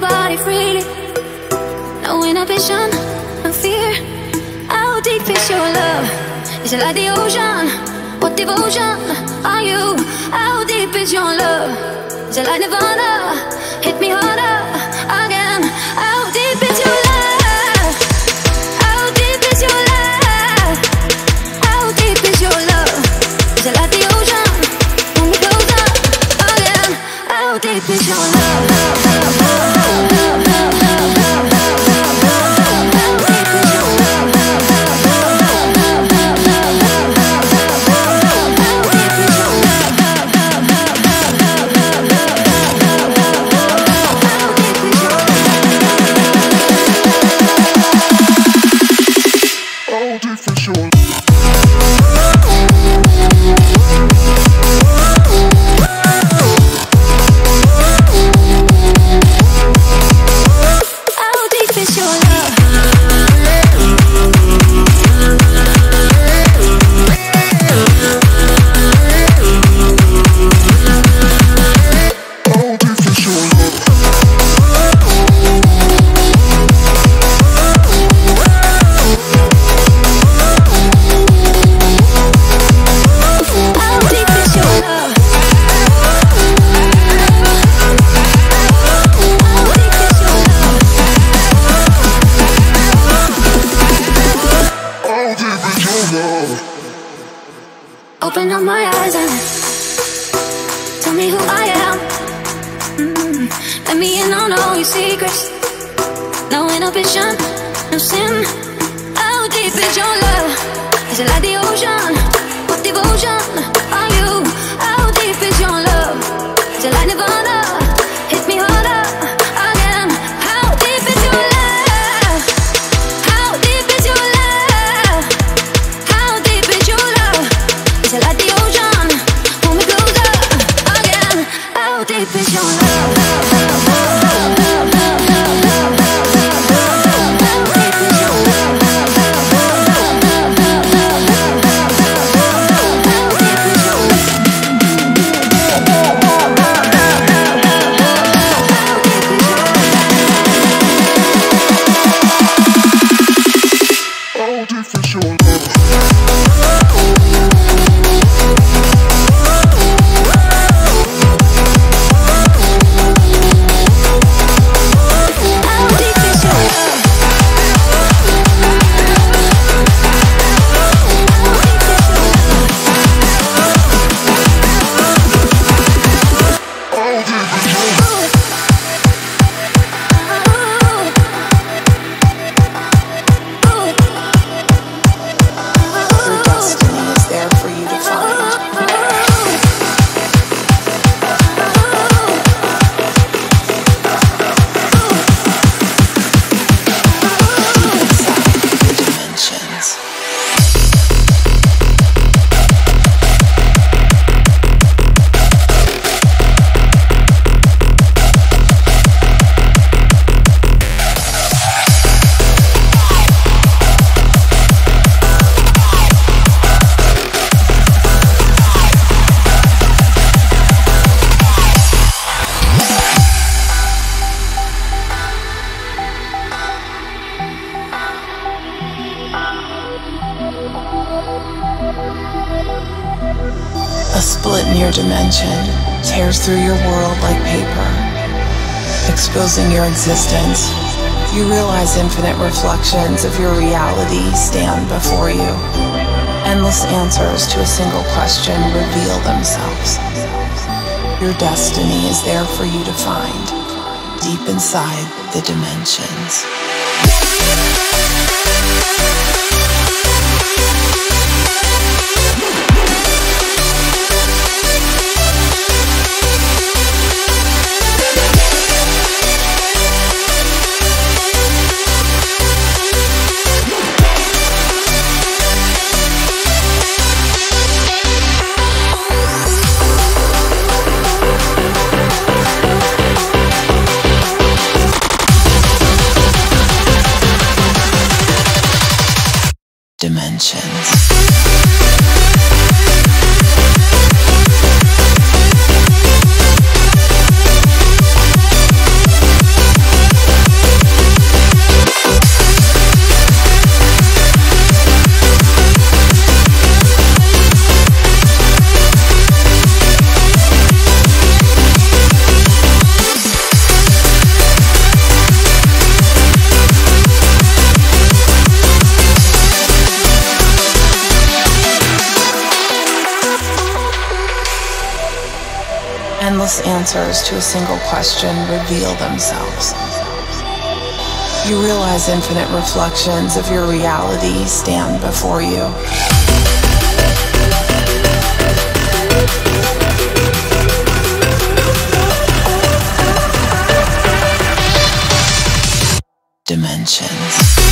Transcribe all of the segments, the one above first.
body freely. No inhibition, no fear. How deep is your love? Is it like the ocean? What devotion are you? How deep is your love? Is it like Nirvana? Hit me harder again. How deep is your love? How deep is your love? How deep is your love? Is like the ocean? Pull me closer again. How deep is your love? My eyes and tell me who I am. Mm, Let me in on all your secrets. No inhibition, no sin. How deep is your love? Is it like the ocean? What devotion dimension tears through your world like paper, exposing your existence. You realize infinite reflections of your reality stand before you. Endless answers to a single question reveal themselves. Your destiny is there for you to find, deep inside the. Dimensions. Answers to a single question reveal themselves. You realize infinite reflections of your reality stand before you. Dimensions.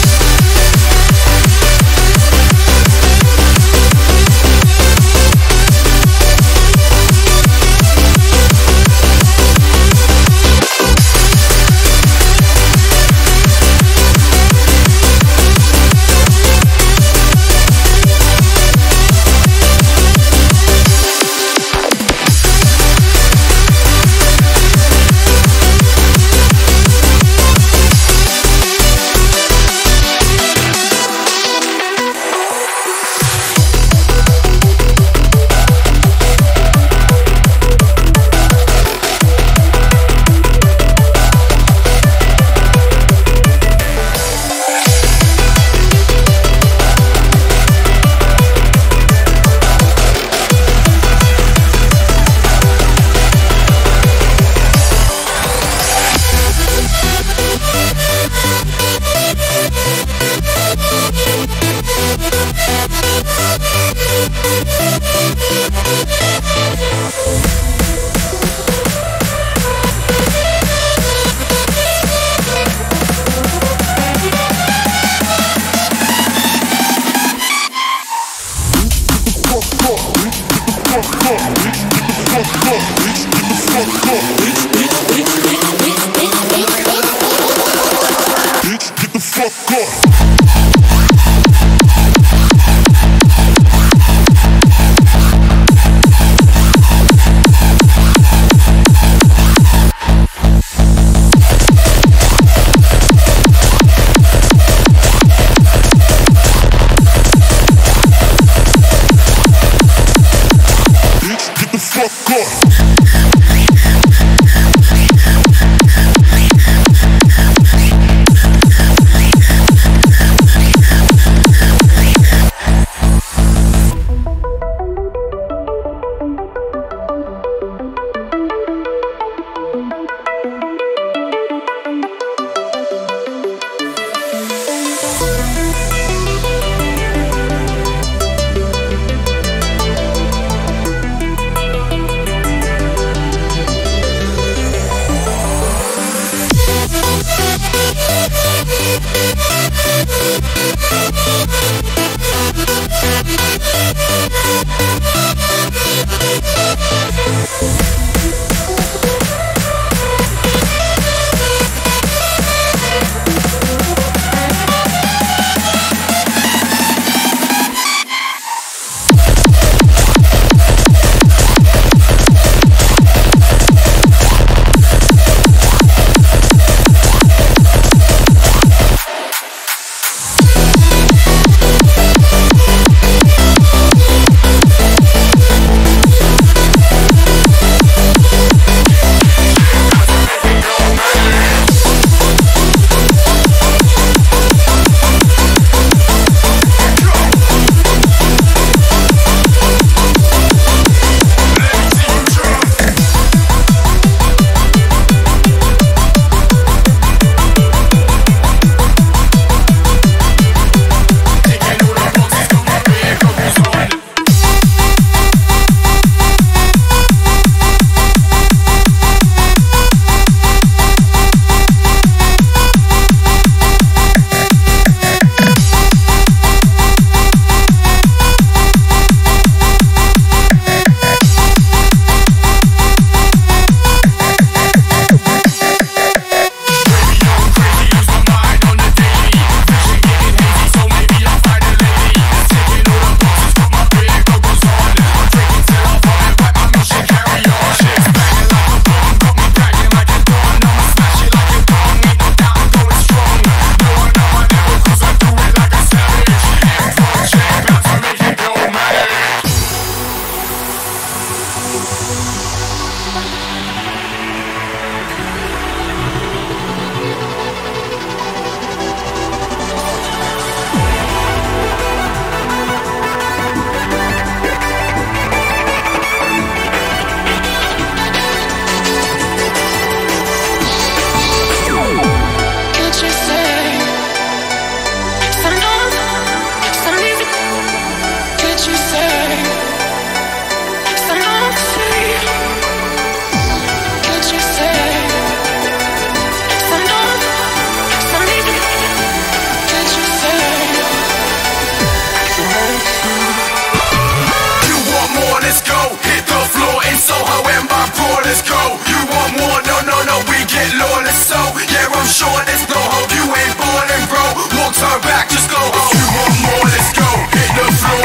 turn back, just go home. You want more, let's go. Hit the floor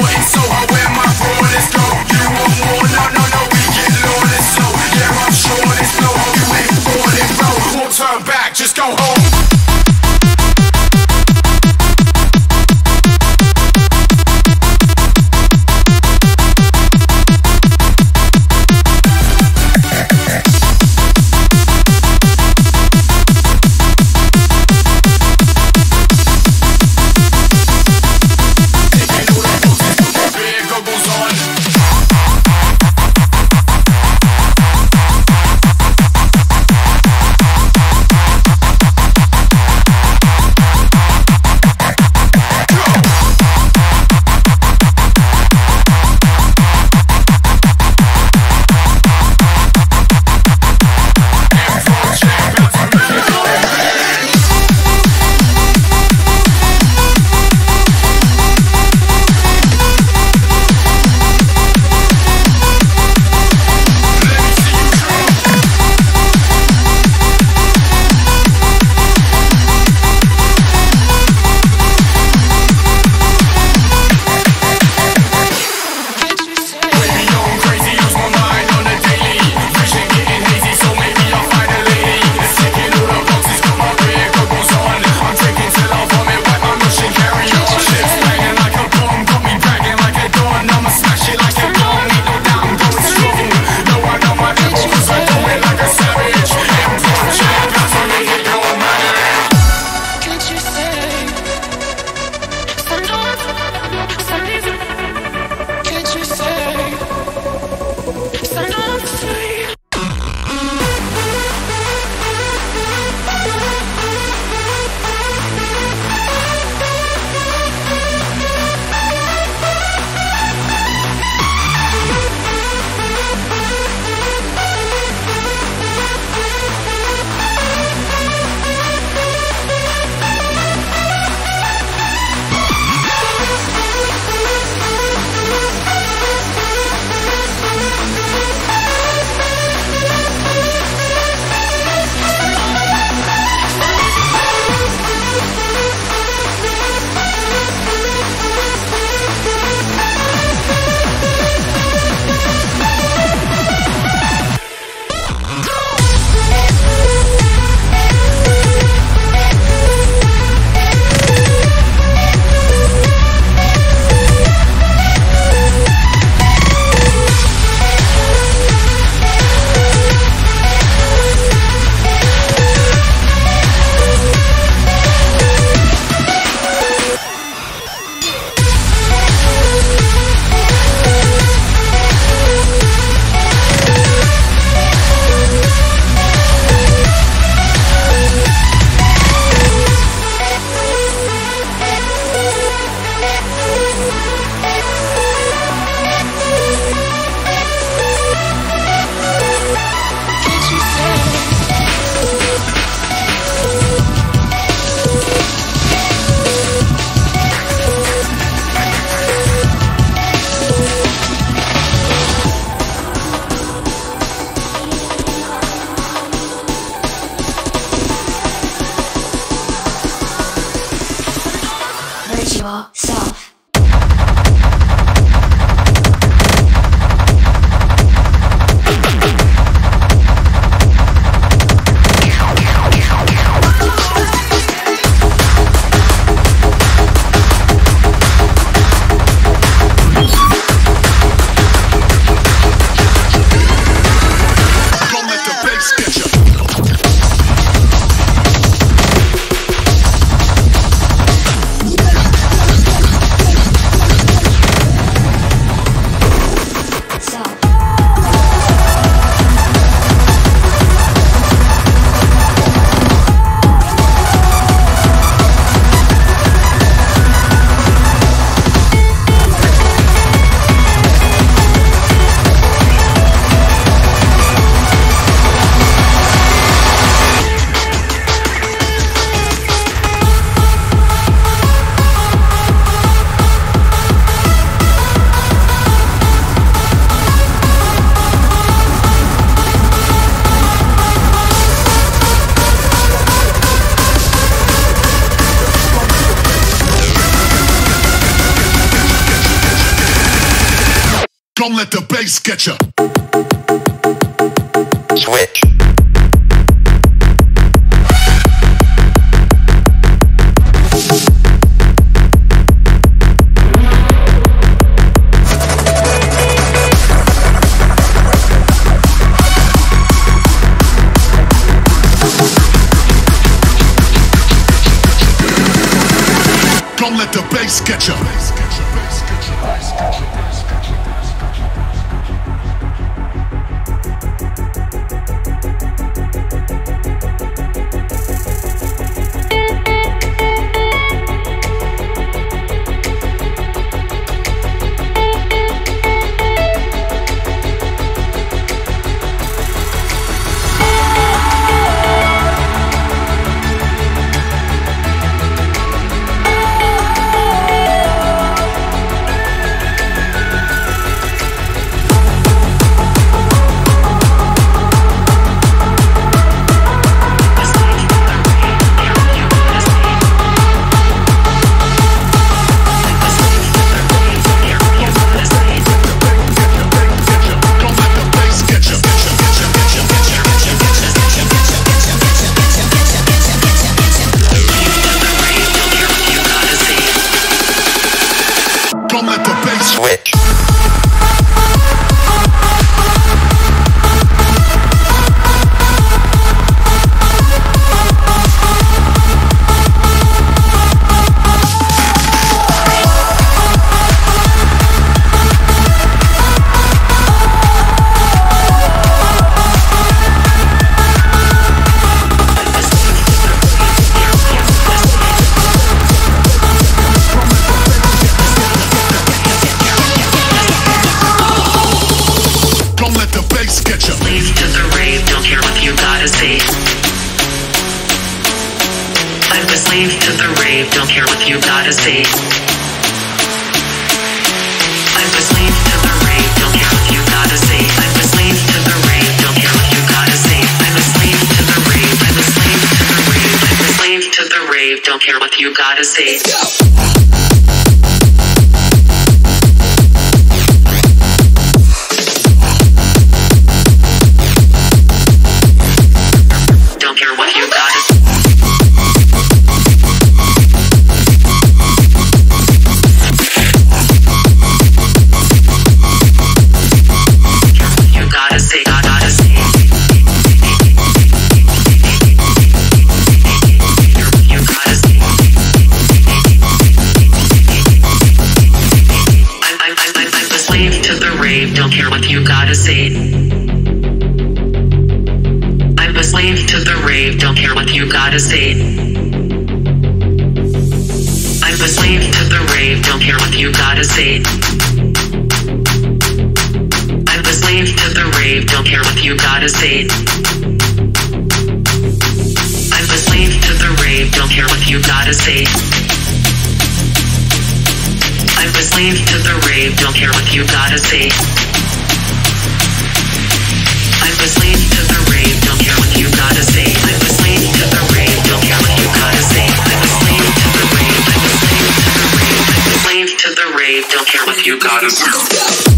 where let's go You want more, no, no, no, we get let's Yeah, I'm sure ain't falling, bro. Won't turn back, just go home. Bass get. Switch. the slave to the rave, don't care what you gotta say. I'm the slave to the rave, don't care what you gotta say. I'm the slave to the rave, don't care what you gotta say. I'm the slave to the rave, don't care what you gotta say. I'm the slave to the rave, don't care what you gotta say. grave, don't care what you gotta.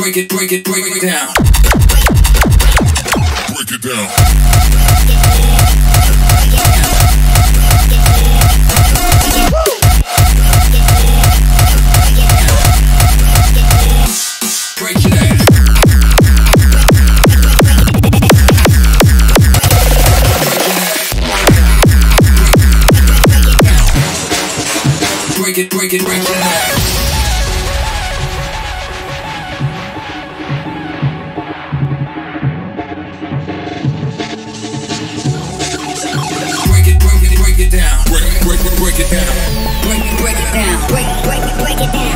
break it, break it, break it down. Break it down. Break it down. Break it, break it, break it down. get down.